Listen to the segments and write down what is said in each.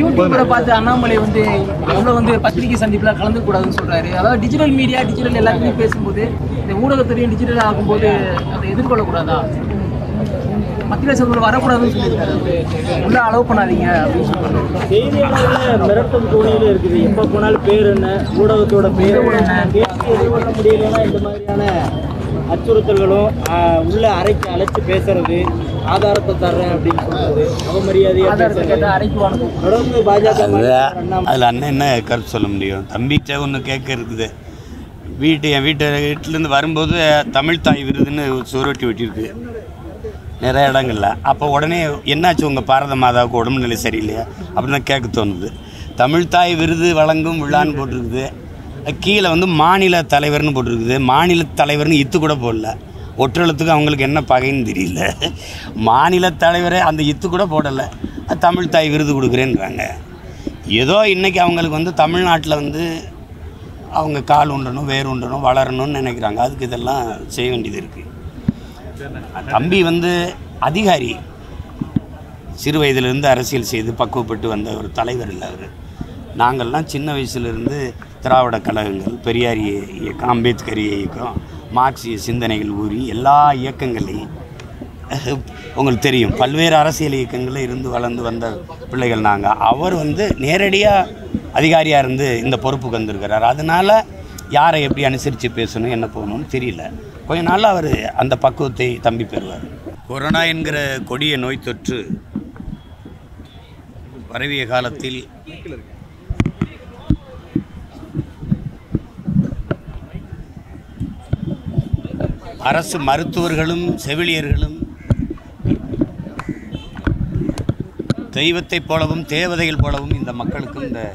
யூடியூப்ல பார்த்து அண்ணாமலை வந்து எவ்வளவு வந்து பத்திரிகை சந்திப்புல கலந்து கூடாதுன்னு சொல்றாரு. அதாவது டிஜிட்டல் மீடியா டிஜிட்டல் எல்லாத்தையும் பேசும்போது இந்த ஊடகத்துறையும் டிஜிட்டல் ஆகும்போது அதை எதிர்கொள்ளக்கூடாதா? பத்திரிகை சந்திப்பில் வரக்கூடாதுன்னு சொல்லியிருக்காரு. உள்ள அலோவ் பண்ணாதீங்க அப்படின்னு சொல்றாரு. செய்தியாளர்களை மிரட்டும் தோணியில இருக்குது. எப்ப போனாலும் பேர் என்ன ஊடகத்தோட பேர் என்ன பேசி எதிர்கொள்ள முடியலன்னா இந்த மாதிரியான அச்சுறுத்தல்களும் உள்ள அறைக்கு அழைச்சு பேசுறது ஆதாரத்தை தர்றேன் அப்படின்னு சொல்றது அவமரியாதையா ஆதாரத்தை பேசுறது. கேட்டால் அறைக்கு வாங்க தொடர்ந்து பாஜக அதில் அண்ணன் என்ன கருத்து சொல்ல முடியும்? தம்பிச்சே ஒன்று கேட்க இருக்குது. வீட்டு என் வீட்டு வீட்டிலேருந்து வரும்போது தமிழ் தாய் விருதுன்னு சுவரொட்டி வெட்டியிருக்கு நிறைய இடங்கள்ல. அப்போ உடனே என்னாச்சு உங்கள் பாரத மாதாவுக்கு உடம்பு நிலை சரியில்லையா? அப்படின்னு தான் கேட்க தோணுது. தமிழ் தாய் விருது வழங்கும் விழான்னு போட்டிருக்குது. கீழே வந்து மாநில தலைவர்னு போட்டிருக்குது. மாநில தலைவர்னு இத்து கூட போடல. ஒற்றெழுத்துக்கு அவங்களுக்கு என்ன பகைன்னு தெரியல. மாநில தலைவரே அந்த இத்து கூட போடலை. தமிழ் தாய் விருது கொடுக்குறேன்றாங்க. ஏதோ இன்றைக்கி அவங்களுக்கு வந்து தமிழ்நாட்டில் வந்து அவங்க கால் உண்டணும் வேர் உண்டணும் வளரணும்னு நினைக்கிறாங்க. அதுக்கு இதெல்லாம் செய்ய வேண்டியது இருக்குது தம்பி வந்து அதிகாரி. சிறு வயதிலிருந்து அரசியல் செய்து பக்குவப்பட்டு வந்த ஒரு தலைவர் இல்லை அவர். நாங்கள்லாம் சின்ன வயசுலேருந்து திராவிட கழகங்கள் பெரியார் இயக்கம் அம்பேத்கரிய இயக்கம் மார்க்சிய சிந்தனைகள் ஊறி எல்லா இயக்கங்களையும் உங்களுக்கு தெரியும். பல்வேறு அரசியல் இயக்கங்களில் இருந்து வளர்ந்து வந்த பிள்ளைகள் நாங்கள் அவர் வந்து நேரடியாக அதிகாரியாக இருந்து இந்த பொறுப்புக்கு வந்திருக்கிறார். அதனால் யாரை எப்படி அனுசரித்து பேசணும் என்ன போகணும்னு தெரியல. கொஞ்ச நாள் அவர் அந்த பக்குவத்தை தம்பி பெறுவார். கொரோனா என்கிற கொடிய நோய் தொற்று பரவிய காலத்தில் அரசு மருத்துவர்களும் செவிலியர்களும் தெய்வத்தைப் போலவும் தேவதைகள் போலவும் இந்த மக்களுக்கும் இந்த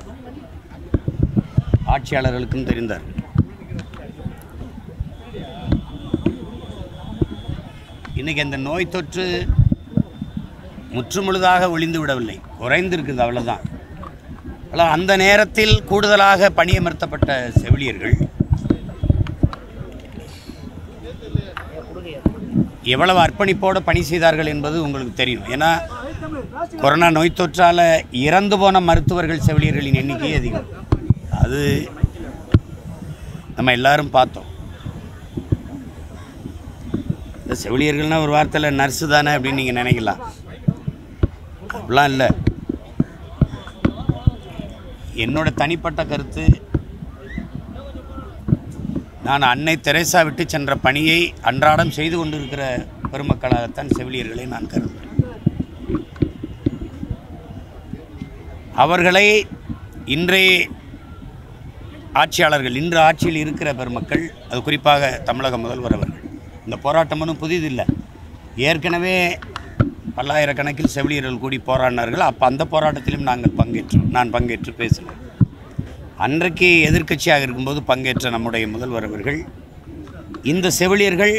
ஆட்சியாளர்களுக்கும் தெரிந்தார். இன்றைக்கி அந்த நோய் தொற்று முற்றுமுழுதாக ஒளிந்து விடவில்லை. குறைந்திருக்குது அவ்வளோதான் ஆனால் அந்த நேரத்தில் கூடுதலாக பணியமர்த்தப்பட்ட செவிலியர்கள் எவ்வளவு அர்ப்பணிப்போடு பணி செய்தார்கள் என்பது உங்களுக்கு தெரியும். ஏன்னா கொரோனா நோய் தொற்றால் இறந்து போன மருத்துவர்கள் செவிலியர்களின் எண்ணிக்கை அதிகம். அது நம்ம எல்லாரும் பார்த்தோம். இந்த செவிலியர்கள்னால் ஒரு வார்த்தையில் நர்ஸு தானே அப்படின்னு நீங்கள் நினைக்கலாம். அப்படிலாம் இல்லை. என்னோட தனிப்பட்ட கருத்து நான் அன்னை தெரேசா விட்டு சென்ற பணியை அன்றாடம் செய்து கொண்டிருக்கிற பெருமக்களாகத்தான் செவிலியர்களை நான் கருதுகிறேன். அவர்களை இன்றைய ஆட்சியாளர்கள் இன்று ஆட்சியில் இருக்கிற பெருமக்கள் அது குறிப்பாக தமிழக முதல்வர் அவர்கள் இந்த போராட்டம் ஒன்றும் புதிதில்லை. ஏற்கனவே பல்லாயிரக்கணக்கில் செவிலியர்கள் கூடி போராடினார்கள். அப்போ அந்த போராட்டத்திலும் நாங்கள் பங்கேற்றோம். நான் பங்கேற்று பேசினேன். அன்றைக்கு எதிர்க்கட்சியாக இருக்கும்போது பங்கேற்ற நம்முடைய முதல்வர் அவர்கள் இந்த செவிலியர்கள்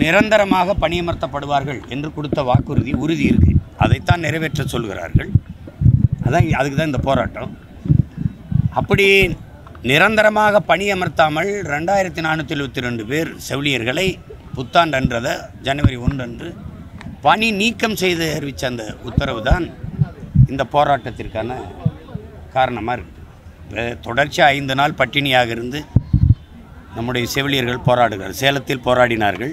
நிரந்தரமாக பணியமர்த்தப்படுவார்கள் என்று கொடுத்த வாக்குறுதி உறுதி இருக்கு. அதைத்தான் நிறைவேற்ற சொல்கிறார்கள். அதான் அதுக்கு தான் இந்த போராட்டம். அப்படி நிரந்தரமாக பணியமர்த்தாமல் ரெண்டாயிரத்தி நானூற்றி எழுபத்தி ரெண்டு பேர் செவிலியர்களை புத்தாண்டன்றதை ஜனவரி ஒன்று அன்று பணி நீக்கம் செய்து அறிவித்த அந்த உத்தரவு தான் இந்த போராட்டத்திற்கான காரணமாக இருக்குது. தொடர்ச்சியாக ஐந்து நாள் பட்டினியாக இருந்து நம்முடைய செவிலியர்கள் போராடுகிறார் சேலத்தில் போராடினார்கள்.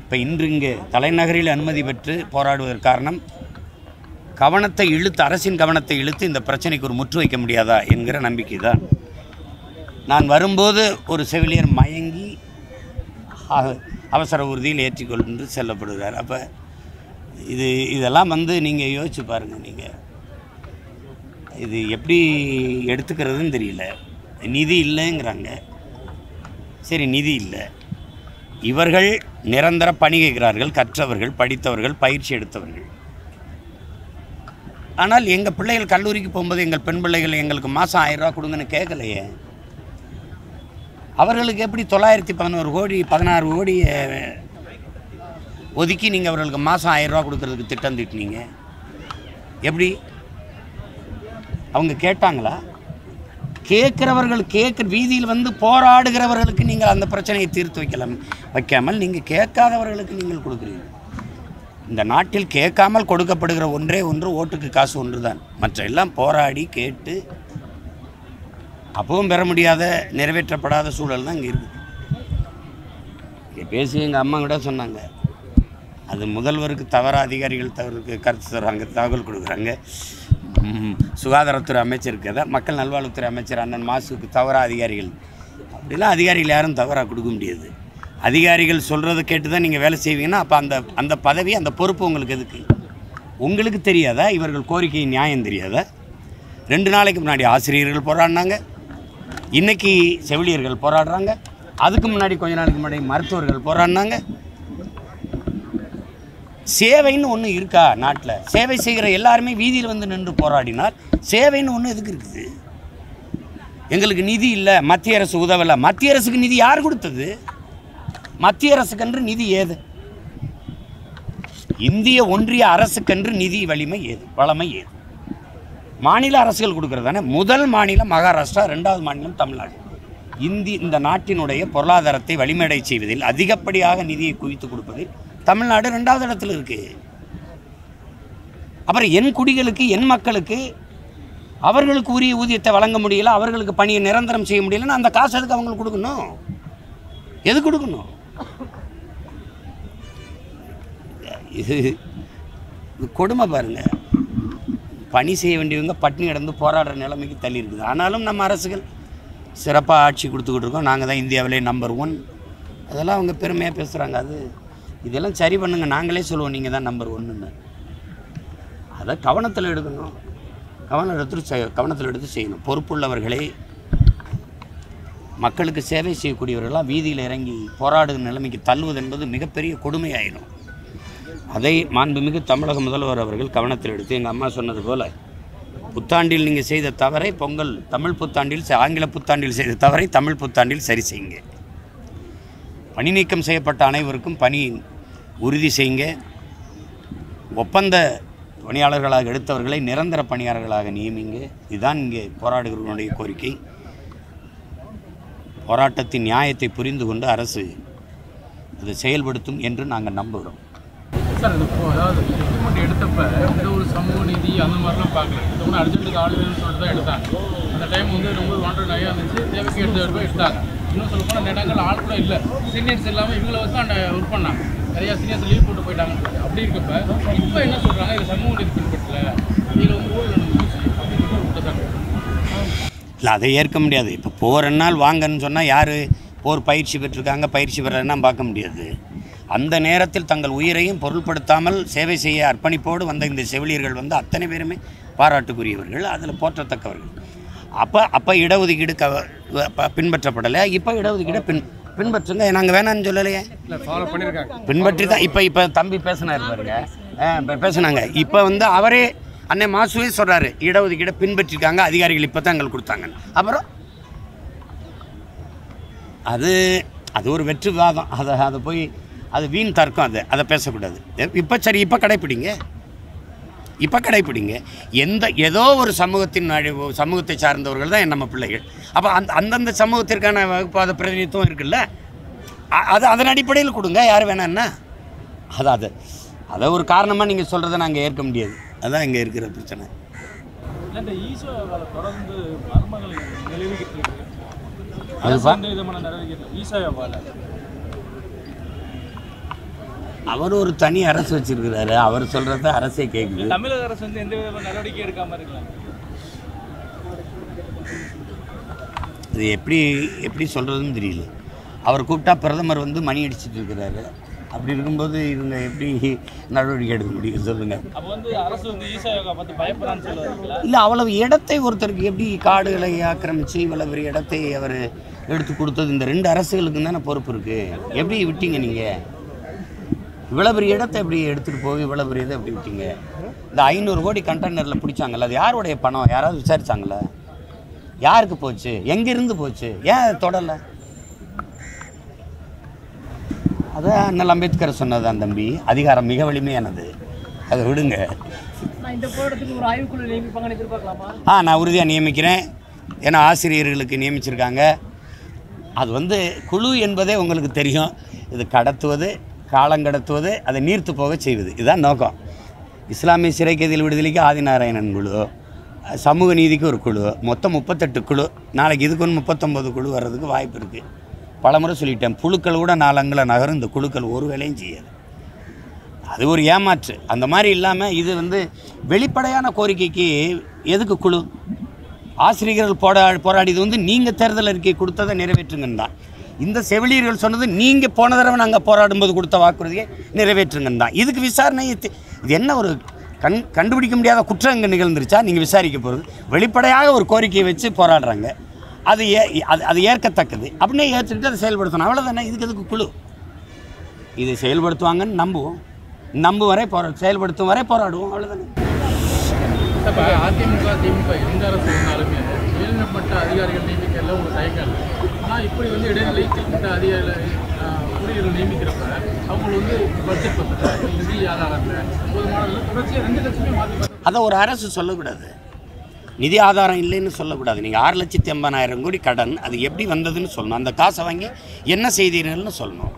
இப்போ இன்று இங்கே தலைநகரில் அனுமதி பெற்று போராடுவதற்கு காரணம் கவனத்தை இழுத்து அரசின் கவனத்தை இழுத்து இந்த பிரச்சனைக்கு ஒரு முற்று வைக்க முடியாதா என்கிற நம்பிக்கை தான். நான் வரும்போது ஒரு செவிலியர் மயங்கி அவசர உறுதியில் ஏற்றிக்கொண்டு செல்லப்படுகிறார். அப்போ இது இதெல்லாம் வந்து நீங்கள் யோசிச்சு பாருங்கள் நீங்கள் இது எப்படி எடுத்துக்கிறதுன்னு தெரியல. நிதி இல்லைங்கிறாங்க. சரி நிதி இல்லை. இவர்கள் நிரந்தர பணி கேட்கிறார்கள் கற்றவர்கள் படித்தவர்கள் பயிற்சி எடுத்தவர்கள். ஆனால் எங்கள் பிள்ளைகள் கல்லூரிக்கு போகும்போது எங்கள் பெண் பிள்ளைகள் எங்களுக்கு மாதம் ஆயிரம் ரூபா கொடுங்கன்னு கேட்கலையே. அவர்களுக்கு எப்படி தொள்ளாயிரத்தி பதினோரு கோடி பதினாறு கோடியை ஒதுக்கி நீங்கள் அவர்களுக்கு மாதம் ஆயிரரூவா கொடுக்கறதுக்கு திட்டம் திட்டினீங்க. எப்படி? அவங்க கேட்டாங்களா? கேட்குறவர்கள் கேட்க வீதியில் வந்து போராடுகிறவர்களுக்கு நீங்கள் அந்த பிரச்சனையை தீர்த்து வைக்கலாம். வைக்காமல் நீங்கள் கேட்காதவர்களுக்கு நீங்கள் கொடுக்குறீங்க இந்த நாட்டில் கேட்காமல் கொடுக்கப்படுகிற ஒன்றே ஒன்று ஓட்டுக்கு காசு ஒன்று தான் மற்ற எல்லாம் போராடி கேட்டு அப்பவும் பெற முடியாத நிறைவேற்றப்படாத சூழல் தான் இங்கே இருக்குது இங்கே பேசி எங்கள் அம்மா கூட சொன்னாங்க. அது முதல்வருக்கு தவற அதிகாரிகள் தவறுக்கு கருத்து தருவாங்க தகவல் கொடுக்குறாங்க. சுகாதாரத்துறை அமைச்சருக்கு தான் மக்கள் நல்வாழ்வுத்துறை அமைச்சர் அண்ணன் மாசுக்கு தவறா அதிகாரிகள். அப்படிலாம் அதிகாரிகள் யாரும் தவறாக கொடுக்க முடியாது. அதிகாரிகள் சொல்கிறத கேட்டு தான் நீங்கள் வேலை செய்வீங்கன்னா அப்போ அந்த அந்த பதவி அந்த பொறுப்பு உங்களுக்கு எதுக்கு? உங்களுக்கு தெரியாதா? இவர்கள் கோரிக்கை நியாயம் தெரியாதா? ரெண்டு நாளைக்கு முன்னாடி ஆசிரியர்கள் போராடினாங்க. இன்றைக்கி செவிலியர்கள் போராடுறாங்க. அதுக்கு முன்னாடி கொஞ்ச நாளைக்கு முன்னாடி மருத்துவர்கள் போராடினாங்க. சேவைன்னு ஒன்று இருக்கா நாட்டில்? சேவை செய்கிற எல்லாருமே வீதியில் வந்து நின்று போராடினால் சேவைன்னு ஒன்று எதுக்கு இருக்குது? எங்களுக்கு நிதி இல்லை மத்திய அரசு உதவலை. மத்திய அரசுக்கு நிதி யார் கொடுத்தது? மத்திய அரசுக்கென்று நிதி ஏது? இந்திய ஒன்றிய அரசுக்கென்று நிதி வலிமை ஏது? வளமை ஏது? மாநில அரசுகள் கொடுக்குறது தானே? முதல் மாநிலம் மகாராஷ்டிரா ரெண்டாவது மாநிலம் தமிழ்நாடு. இந்தி இந்த நாட்டினுடைய பொருளாதாரத்தை வலிமையடை செய்வதில் அதிகப்படியாக நிதியை குவித்து கொடுப்பதில் தமிழ்நாடு ரெண்டாவது இடத்துல இருக்குது அப்புறம் என் குடிகளுக்கு என் மக்களுக்கு அவர்களுக்கு உரிய ஊதியத்தை வழங்க முடியல அவர்களுக்கு பணியை நிரந்தரம் செய்ய முடியலன்னா அந்த காசு எதுக்கு அவங்களுக்கு கொடுக்கணும்? எது கொடுக்கணும்? இது இது கொடுமை பாருங்க. பணி செய்ய வேண்டியவங்க பட்டினி கிடந்து போராடுற நிலைமைக்கு தள்ளி இருக்குது. ஆனாலும் நம்ம அரசுகள் சிறப்பாக ஆட்சி கொடுத்துக்கிட்டு இருக்கோம். நாங்கள் தான் இந்தியாவிலே நம்பர் ஒன் அதெல்லாம் அவங்க பெருமையாக பேசுகிறாங்க அது இதெல்லாம் சரி பண்ணுங்கள் நாங்களே சொல்லுவோம் நீங்கள் தான் நம்பர் ஒன்றுன்னு அதை கவனத்தில் எடுக்கணும். கவனம் எடுத்து செய்- கவனத்தில் எடுத்து செய்யணும். பொறுப்புள்ளவர்களே மக்களுக்கு சேவை செய்யக்கூடியவர்களாம் வீதியில் இறங்கி போராடுகிற நிலைமைக்கு தள்ளுவது என்பது மிகப்பெரிய கொடுமையாயிடும் அதை மாண்புமிகு தமிழக முதல்வர் அவர்கள் கவனத்தில் எடுத்து எங்கள் அம்மா சொன்னது போல் புத்தாண்டில் நீங்கள் செய்த தவறை பொங்கல் தமிழ் புத்தாண்டில் ஆங்கில புத்தாண்டில் செய்த தவறை தமிழ் புத்தாண்டில் சரி செய்யுங்க. பணி நீக்கம் செய்யப்பட்ட அனைவருக்கும் பணி உறுதி செய்யுங்க. ஒப்பந்த பணியாளர்களாக எடுத்தவர்களை நிரந்தர பணியாளர்களாக நியமிங்க. இதுதான் இங்கே போராடுகிறவர்களுடைய கோரிக்கை. போராட்டத்தின் நியாயத்தை புரிந்து கொண்டு அரசு அது செயல்படுத்தும் என்று நாங்கள் நம்புகிறோம். சார் இப்போ அதாவது எடுத்தப்ப எந்த ஒரு சமூக நீதி அந்த மாதிரிலாம் பார்க்கல. இது ஒன்று அர்ஜென்ட்டுக்கு ஆள் சொல்லிட்டு தான் எடுத்தாங்க. வந்து ரொம்ப வாண்டட் நிறையா இருந்துச்சு. தேவைக்கு எடுத்து எடுத்தாங்க. இன்னும் சொல்ல போனால் நெடங்கள் ஆள் கூட இல்லை. சீனியர்ஸ் இல்லாமல் இவங்கள வச்சு அந்த ஒர்க் பண்ணாங்க. நிறையா சீனியர்ஸ் லீவ் போட்டு போயிட்டாங்க. அப்படி இருக்கப்ப இப்போ என்ன சொல்கிறாங்க இது சமூக நீதி பின்பற்றல. இதில் வந்து ஊழல் நடந்துச்சு அப்படின்னு குற்றச்சாட்டு இல்லை அதை ஏற்க முடியாது. இப்போ போகிற நாள் வாங்கன்னு சொன்னால் யார் போர் பயிற்சி பெற்றிருக்காங்க? பயிற்சி பெறலைன்னா பார்க்க முடியாது. அந்த நேரத்தில் தங்கள் உயிரையும் பொருள்படுத்தாமல் சேவை செய்ய அர்ப்பணிப்போடு வந்த இந்த செவிலியர்கள் வந்து அத்தனை பேருமே பாராட்டுக்குரியவர்கள். அதில் போற்றத்தக்கவர்கள். அப்போ அப்போ இடஒதுக்கீடு க பின்பற்றப்படலை. இப்போ இடஒதுக்கீடு பின் பின்பற்றுங்க. நாங்கள் வேணாம்னு சொல்லலையே. பின்பற்றி தான். இப்போ இப்போ தம்பி பேசினார் பாருங்க. இப்ப பேசுனாங்க. இப்போ வந்து அவரே அன்னை மாசுவே சொல்கிறாரு இடஒதுக்கீடை பின்பற்றிருக்காங்க. அதிகாரிகள் இப்போ தான் எங்களுக்கு கொடுத்தாங்க அப்புறம்? அது அது ஒரு வெற்று வாதம். அதை அதை போய் அது வீண் தர்க்கம் அது. அதை பேசக்கூடாது. இப்போ சரி இப்போ கடைப்பிடிங்க. இப்போ கடைப்பிடிங்க. எந்த ஏதோ ஒரு சமூகத்தின் சமூகத்தை சார்ந்தவர்கள் தான் நம்ம பிள்ளைகள். அப்போ அந்த அந்தந்த சமூகத்திற்கான வகுப்பாத பிரதிநிதித்துவம் இருக்குல்ல? அது அதன் அடிப்படையில் கொடுங்க யார் வேணான்னா. அது அது அதை ஒரு காரணமாக நீங்கள் சொல்கிறத நாங்கள் ஏற்க முடியாது. அதான் இங்கே இருக்கிற பிரச்சனை. தொடர்ந்து மர்மங்களை நிலவிக்கிட்டு இருக்கு அதுப்பா எந்த விதமான நடவடிக்கை ஈசோவால அவர் ஒரு தனி அரசு வச்சிருக்கிறாரு. அவர் சொல்கிறத அரசே கேட்குது தமிழக அரசு வந்து எந்த விதமான நடவடிக்கை எடுக்காம இருக்கலாம். இது எப்படி எப்படி சொல்கிறதுன்னு தெரியல. அவர் கூப்பிட்டா பிரதமர் வந்து மணி அடிச்சிட்டு இருக்கிறாரு. அப்படி இருக்கும்போது இவங்க எப்படி நடவடிக்கை எடுக்க முடியும்? சொல்லுவாங்களா இல்லை அவ்வளவு இடத்தை ஒருத்தருக்கு எப்படி காடுகளை ஆக்கிரமித்து இவ்வளவு பெரிய இடத்தை அவர் எடுத்து கொடுத்தது? இந்த ரெண்டு அரசுகளுக்கு தானே பொறுப்பு இருக்குது எப்படி விட்டீங்க நீங்கள் இவ்வளோ பெரிய இடத்தை எப்படி எடுத்துகிட்டு போய் இவ்வளோ பெரிய இதை எப்படி விட்டீங்க? இந்த ஐநூறு கோடி கண்டெய்னரில் பிடிச்சாங்கல்ல அது யாருடைய பணம்? யாராவது விசாரிச்சாங்களா? யாருக்கு போச்சு? எங்கேருந்து போச்சு? ஏன் அதை தொடலை அதான் அண்ணல் அம்பேத்கர் சொன்னதான் தம்பி. அதிகாரம் மிக வலிமையானது. அதை விடுங்க. ஆ நான் உறுதியாக நியமிக்கிறேன். ஏன்னா ஆசிரியர்களுக்கு நியமிச்சிருக்காங்க. அது வந்து குழு என்பதே உங்களுக்கு தெரியும். இது கடத்துவது காலங்கடத்துவது அதை நீர்த்து போக செய்வது. இதுதான் நோக்கம். இஸ்லாமிய சிறை கைதிகள் விடுதலைக்கு ஆதிநாராயணன் குழு சமூக நீதிக்கு ஒரு குழு மொத்தம் முப்பத்தெட்டு குழு. நாளைக்கு இதுக்கு ஒன்று முப்பத்தொம்பது குழு வர்றதுக்கு வாய்ப்பு இருக்குது பலமுறை சொல்லிட்டேன் புழுக்கள் கூட நாலங்களை நகரும் இந்த குழுக்கள் ஒரு வேலையும் செய்யாது. அது ஒரு ஏமாற்று. அந்த மாதிரி இல்லாமல் இது வந்து வெளிப்படையான கோரிக்கைக்கு எதுக்கு குழு? ஆசிரியர்கள் போரா போராடியது வந்து நீங்கள் தேர்தல் அறிக்கை கொடுத்ததை நிறைவேற்றுங்கன்னு தான். இந்த செவிலியர்கள் சொன்னது நீங்கள் போன தடவை நாங்கள் போராடும்போது கொடுத்த வாக்குறுதியை நிறைவேற்றுங்கன்னு தான் இதுக்கு விசாரணை இது என்ன ஒரு கண் கண்டுபிடிக்க முடியாத குற்றம் இங்கே நிகழ்ந்துருச்சா? நீங்கள் விசாரிக்க போகிறது வெளிப்படையாக ஒரு கோரிக்கையை வச்சு போராடுறாங்க. அது ஏ அது அது ஏற்கத்தக்கது. அப்படின்னே ஏற்றுக்கிட்டு அதை செயல்படுத்தணும். அவ்வளோதானே இதுக்கு எதுக்கு குழு? இதை செயல்படுத்துவாங்கன்னு நம்புவோம். நம்பும் வரை போரா செயல்படுத்தும் வரை போராடுவோம். அவ்வளோதானே அதிமுக திமுக எந்த அரசு இருந்தாலுமே மேல்மட்ட அதிகாரிகள் நியமிக்கிறதுல உங்களுக்கு தயக்கம் இல்லை ஆனால் இப்படி வந்து இடைநிலை கீழ்மட்ட அதிகாரிகள் ஊழியர்கள் நியமிக்கிறப்ப அவங்க வந்து பட்ஜெட் பத்திரம் நிதி ஆதாரம் போதுமான தொடர்ச்சியாக ரெண்டு லட்சமே மாற்றி அதை ஒரு அரசு சொல்லக்கூடாது. நிதி ஆதாரம் இல்லைன்னு சொல்லக்கூடாது. நீங்கள் ஆறு லட்சத்தி ஐம்பதாயிரம் கோடி கடன் அது எப்படி வந்ததுன்னு சொல்லணும். அந்த காசை வாங்கி என்ன செய்தீர்கள்னு சொல்லணும்.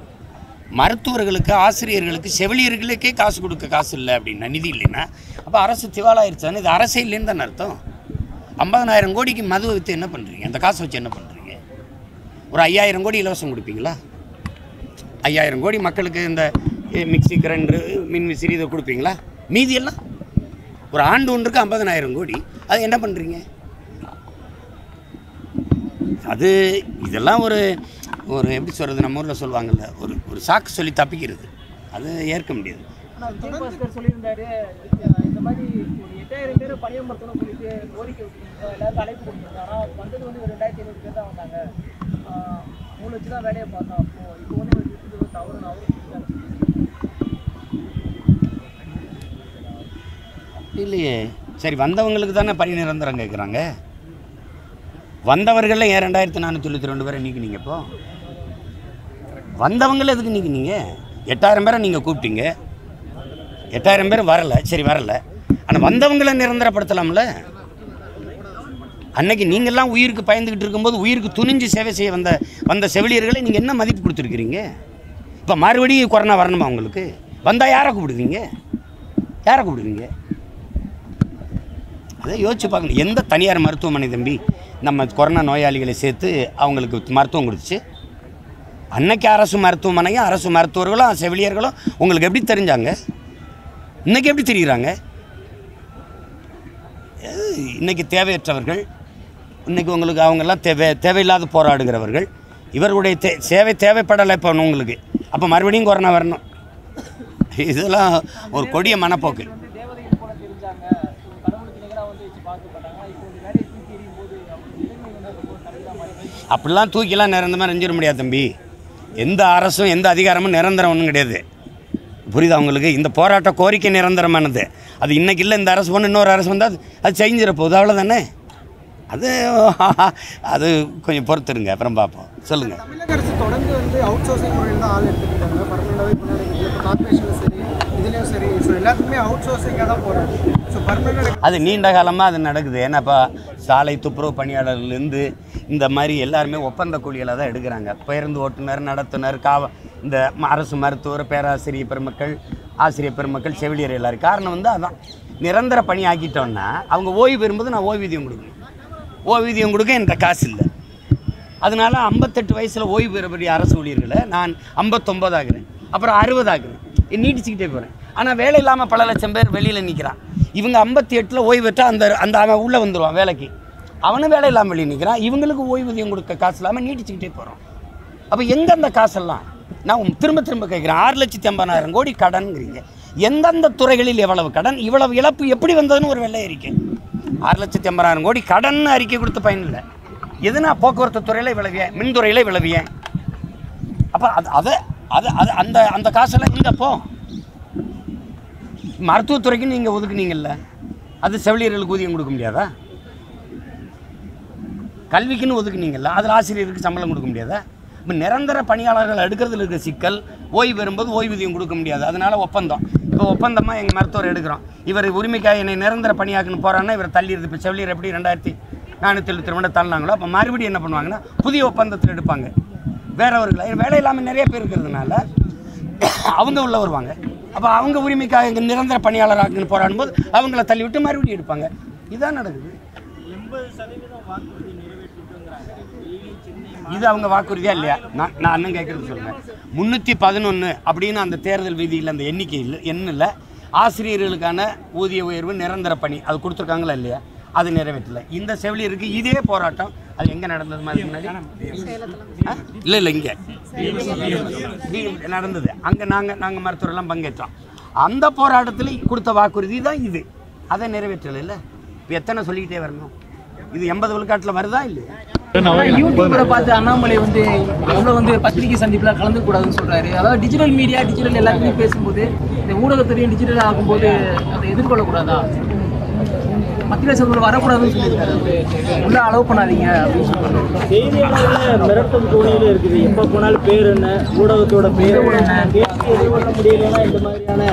மருத்துவர்களுக்கு ஆசிரியர்களுக்கு செவிலியர்களுக்கே காசு கொடுக்க காசு இல்லை அப்படின்னா நிதி இல்லைன்னா அப்போ அரசு திவாலாயிருச்சான்னு இது அரசே இல்லைன்னு தானே அர்த்தம். ஐம்பதனாயிரம் கோடிக்கு மது விற்று என்ன பண்ணுறீங்க அந்த காசை வச்சு என்ன பண்ணுறீங்க ஒரு ஐயாயிரம் கோடி இலவசம் கொடுப்பீங்களா? ஐயாயிரம் கோடி மக்களுக்கு இந்த எ, மிக்ஸி கிரைண்டரு மின் விசிறி இதை கொடுப்பீங்களா? மீதி எல்லாம்? ஒரு ஆண்டு ஒன்றுக்கு ஐம்பதனாயிரம் கோடி. அது என்ன பண்ணுறீங்க அது இதெல்லாம் ஒரு ஒரு எப்படி சொல்கிறது நம்ம ஊரில் சொல்லுவாங்கல்ல ஒரு ஒரு சாக்கு சொல்லி தப்பிக்கிறது. அது ஏற்க முடியாது. எட்டாயிரம் பேர் பணியமர்த்தணும் சொல்லிட்டு கோரிக்கை வச்சிருந்தோம் எல்லாருக்கும் அழைப்பு கொடுத்துருந்தோம் ஆனால் வந்தது வந்து ஒரு ரெண்டாயிரத்தி ஐநூறு பேர் தான் வந்தாங்க. மூணு லட்சம் தான் வேலையை பார்த்தோம் அப்போ. இப்போ வந்து இது ஒரு தவறு அவரும் இல்லையே. சரி வந்தவங்களுக்கு தானே பணி நிரந்தரம் கேட்குறாங்க வந்தவர்களில் ஏன் ரெண்டாயிரத்தி நானூற்றி தொண்ணூற்றி ரெண்டு பேரை நீக்கினீங்க இப்போ? வந்தவங்கள எதுக்கு நீக்கினீங்க? எட்டாயிரம் பேரை நீங்கள் கூப்பிட்டீங்க. எட்டாயிரம் பேர் வரலை. சரி வரலை. ஆனால் வந்தவங்களை நிரந்தரப்படுத்தலாம்ல? அன்னைக்கு நீங்கள்லாம் உயிருக்கு பயந்துக்கிட்டு இருக்கும்போது உயிருக்கு துணிஞ்சு சேவை செய்ய வந்த வந்த செவிலியர்களை நீங்கள் என்ன மதிப்பு கொடுத்துருக்கிறீங்க? இப்போ மறுபடியும் கொரோனா வரணுமா உங்களுக்கு? வந்தால் யாரை கூப்பிடுவீங்க? யாரை கூப்பிடுவீங்க? அதை யோசிச்சு பார்க்கணும் எந்த தனியார் மருத்துவமனை தம்பி நம்ம கொரோனா நோயாளிகளை சேர்த்து அவங்களுக்கு மருத்துவம் கொடுத்துச்சு? அன்னைக்கு அரசு மருத்துவமனையும் அரசு மருத்துவர்களும் செவிலியர்களும் உங்களுக்கு எப்படி தெரிஞ்சாங்க? இன்னைக்கு எப்படி தெரியுறாங்க? இன்றைக்கி தேவையற்றவர்கள் இன்னைக்கு உங்களுக்கு அவங்கெல்லாம் தேவை தேவையில்லாத போராடுகிறவர்கள் இவர்களுடைய தே சேவை தேவைப்படலை இப்போ உங்களுக்கு. அப்போ மறுபடியும் கொரோனா வரணும். இதெல்லாம் ஒரு கொடிய மனப்போக்கு. அப்படிலாம் தூக்கிலாம் நிரந்தரமாக நெஞ்சிட முடியாது தம்பி. எந்த அரசும் எந்த அதிகாரமும் நிரந்தரம் ஒன்றும் கிடையாது. புரியுதா உங்களுக்கு? இந்த போராட்ட கோரிக்கை நிரந்தரமானது. அது இன்னைக்கு இல்லை இந்த அரசு ஒன்று இன்னொரு அரசு வந்தால் அது செஞ்சிட போகுது. அவ்வளோதானே அது அது கொஞ்சம் பொறுத்துருங்க. அப்புறம் பார்ப்போம். சொல்லுங்கள் தமிழக அரசு தொடர்ந்து வந்து அவுட் சோர்சிங் முறையில் தான் ஆள் எடுத்துக்கிட்டாங்க பர்மனண்டாகவே பின்னாடி இப்போ கார்பரேஷனும் சரி இதுலேயும் சரி. ஸோ எல்லாத்துக்குமே அவுட் சோர்சிங்காக தான் போகிறோம் ஸோ பர்மனெண்ட் அது நீண்ட காலமாக அது நடக்குது. ஏன்னாப்பா சாலை துப்புரவு பணியாளர்லேருந்து இந்த மாதிரி எல்லாருமே ஒப்பந்த கூலிகளாக தான் எடுக்கிறாங்க. பேருந்து ஓட்டுநர் நடத்துனர் காவ இந்த அரசு மருத்துவர் பேராசிரியர் பெருமக்கள் ஆசிரியர் பெருமக்கள் செவிலியர் எல்லாரும். காரணம் வந்து அதான். நிரந்தர பணி ஆக்கிட்டோன்னா அவங்க ஓய்வு பெறும்போது நான் ஓய்வூதியம் கொடுக்கணும். ஓய்வூதியம் கொடுக்க என்கிட்ட காசு இல்லை. அதனால் ஐம்பத்தெட்டு வயசில் ஓய்வு பெறக்கூடிய அரசு ஊழியர்களை நான் ஐம்பத்தொம்பது ஆகிறேன் அப்புறம் அறுபது ஆகிறேன் நீட்டிச்சுக்கிட்டே போகிறேன் ஆனால் வேலை இல்லாமல் பல லட்சம் பேர் வெளியில் நிற்கிறான் இவங்க ஐம்பத்தி எட்டில் ஓய்வு பெற்றால் அந்த அந்த அவன் உள்ளே வந்துடுவான் வேலைக்கு. அவனும் வேலை இல்லாமல் வெளியே நிற்கிறான் இவங்களுக்கு ஓய்வூதியம் கொடுக்க காசு இல்லாமல் நீட்டிச்சுக்கிட்டே போகிறோம் அப்போ எங்கே அந்த காசெல்லாம்? நான் திரும்ப திரும்ப கேட்குறேன் ஆறு லட்சத்தி ஐம்பதாயிரம் கோடி கடன்ங்கிறீங்க. எந்தெந்த துறைகளில் எவ்வளவு கடன்? இவ்வளவு இழப்பு எப்படி வந்ததுன்னு ஒரு வெள்ளை அறிக்கை. ஆறு லட்சத்தி ஐம்பதாயிரம் கோடி கடன் அறிக்கை கொடுத்த பயன் இல்லை. எதுனா போக்குவரத்து துறையில் இவ்வளவு மின்துறையில் இவ்வளவு அப்போ அது அதை அது அது அந்த அந்த காசெல்லாம் இங்கே போ. மருத்துவத்துறைக்கு நீங்கள் ஒதுக்குனீங்கல்ல? அது செவிலியர்களுக்கு ஊதியம் கொடுக்க முடியாதா? கல்விக்குன்னு ஒதுக்குனீங்கல்ல அதில் ஆசிரியருக்கு சம்பளம் கொடுக்க முடியாதா? இப்போ நிரந்தர பணியாளர்கள் எடுக்கிறதுல இருக்க சிக்கல் ஓய்வு பெறும்போது ஓய்வூதியம் கொடுக்க முடியாது. அதனால ஒப்பந்தம். இப்போ ஒப்பந்தமாக எங்கள் மருத்துவர் எடுக்கிறோம் இவர் உரிமைக்காக என்னை நிரந்தர பணியாக்குன்னு போகிறான்னா இவர் தள்ளிடுது இப்போ செவிலியர் எப்படி ரெண்டாயிரத்தி நானூற்றி எழுபத்தி ரெண்டு தள்ளினாங்களோ அப்போ மறுபடியும் என்ன பண்ணுவாங்கன்னா புதிய ஒப்பந்தத்தில் எடுப்பாங்க. வேறவர்கள் வேலை இல்லாமல் நிறைய பேர் இருக்கிறதுனால அவங்க உள்ளே வருவாங்க. அப்போ அவங்க உரிமைக்காக இங்கே நிரந்தர பணியாளராக போராடும் போது அவங்கள தள்ளிவிட்டு மறுபடியும் எடுப்பாங்க. இதுதான் நடக்குது. இது அவங்க வாக்குறுதியா இல்லையா? நான் நான் அண்ணன் கேட்குறது சொல்கிறேன் முந்நூற்றி பதினொன்று அப்படின்னு அந்த தேர்தல் விதியில் அந்த எண்ணிக்கையில் எண்ணில் ஆசிரியர்களுக்கான ஊதிய உயர்வு நிரந்தர பணி அது கொடுத்துருக்காங்களா இல்லையா? அது நிறைவேற்றலை. இந்த செவிலியருக்கு இதே போராட்டம் அது எங்கே நடந்தது மாதிரி முன்னாடி? இல்லை இல்லை இங்கே. நடந்தது. அங்கே நாங்கள் நாங்கள் மருத்துவரெல்லாம் பங்கேற்றோம். அந்த போராட்டத்தில் கொடுத்த வாக்குறுதி தான் இது. அதை நிறைவேற்றலை இல்லை? இப்போ எத்தனை சொல்லிக்கிட்டே வரணும் இது எண்பது விழுக்காட்டில் வருதா இல்லையா? யூடியூப்ல பார்த்து அண்ணாமலை வந்து அவ்வளோ வந்து பத்திரிகை சந்திப்புல கலந்து கூடாதுன்னு சொல்றாரு. அதாவது டிஜிட்டல் மீடியா டிஜிட்டல் எல்லாத்தையும் பேசும்போது இந்த ஊடகத்துறையும் டிஜிட்டல் ஆகும்போது அதை எதிர்கொள்ளக்கூடாதா? பத்திரிகை சந்திப்பில் வரக்கூடாதுன்னு சொல்லியிருக்காரு. உள்ள அலோவ் பண்ணாதீங்க செய்தியாளர்கள் மிரட்டும் தோணியில இருக்குது. எப்ப போனாலும் பேர் என்ன ஊடகத்தோட பேர் என்ன எதிர்கொள்ள முடியலன்னா இந்த மாதிரியான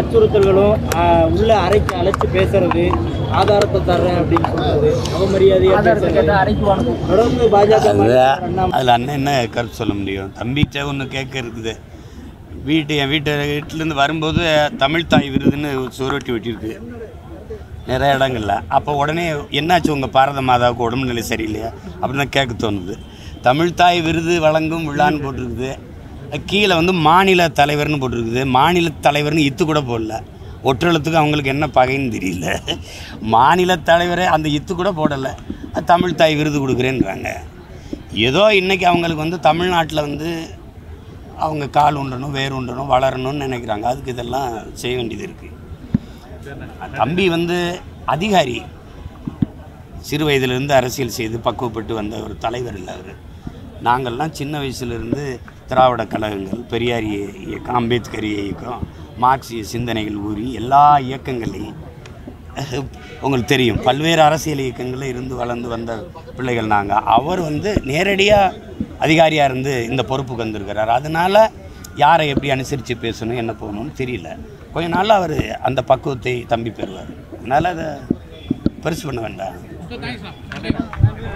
அச்சுறுத்தல்களும் உள்ள அறைக்கு அழைச்சு பேசுறது ஆதாரத்தை தர்றேன் அப்படின்னு சொல்றது அவமரியாதையா ஆதாரத்தை பேசுறது. கேட்டால் அறைக்கு வாங்க. தொடர்ந்து பாஜக அதில் அண்ணன் என்ன கருத்து சொல்ல முடியும்? தம்பிச்சா ஒன்று கேட்க இருக்குது. வீட்டு என் வீட்டு வீட்டிலேருந்து வரும்போது தமிழ் தாய் விருதுன்னு சுவரொட்டி வெட்டியிருக்கு. நிறைய இடங்கள்ல. அப்போ உடனே என்னாச்சு உங்கள் பாரத மாதாவுக்கு உடம்பு நிலை சரியில்லையா? அப்படின்னு தான் கேட்க தோணுது. தமிழ்தாய் விருது வழங்கும் விழான்னு போட்டிருக்குது. கீழே வந்து மாநில தலைவர்னு போட்டிருக்குது. மாநில தலைவர்னு இத்து கூட போடல. ஒற்றெழுத்துக்கு அவங்களுக்கு என்ன பகைன்னு தெரியல. மாநில தலைவரே அந்த இத்து கூட போடலை. தமிழ்தாய் விருது கொடுக்குறேன்றாங்க. ஏதோ இன்றைக்கி அவங்களுக்கு வந்து தமிழ்நாட்டில் வந்து அவங்க கால் உண்டணும் வேர் உண்டணும் வளரணும்னு நினைக்கிறாங்க. அதுக்கு இதெல்லாம் செய்ய வேண்டியது இருக்குது தம்பி வந்து அதிகாரி. சிறு வயதிலிருந்து அரசியல் செய்து பக்குவப்பட்டு வந்த ஒரு தலைவர் இல்லை அவர். நாங்கள்லாம் சின்ன வயசுலேருந்து திராவிட கழகங்கள் பெரியார் இயக்கம் அம்பேத்கர் இயக்கம் மார்க்சிய சிந்தனைகள் ஊறி எல்லா இயக்கங்களையும் உங்களுக்கு தெரியும். பல்வேறு அரசியல் இயக்கங்களில் இருந்து வளர்ந்து வந்த பிள்ளைகள் நாங்கள் அவர் வந்து நேரடியாக அதிகாரியாக இருந்து இந்த பொறுப்புக்கு வந்திருக்கிறார். அதனால் யாரை எப்படி அனுசரித்து பேசணும் என்ன போகணும்னு தெரியல. கொஞ்ச நாளில் அவர் அந்த பக்குவத்தை தம்பி பெறுவார். அதனால் அதை பெருசு பண்ண வேண்டாம்.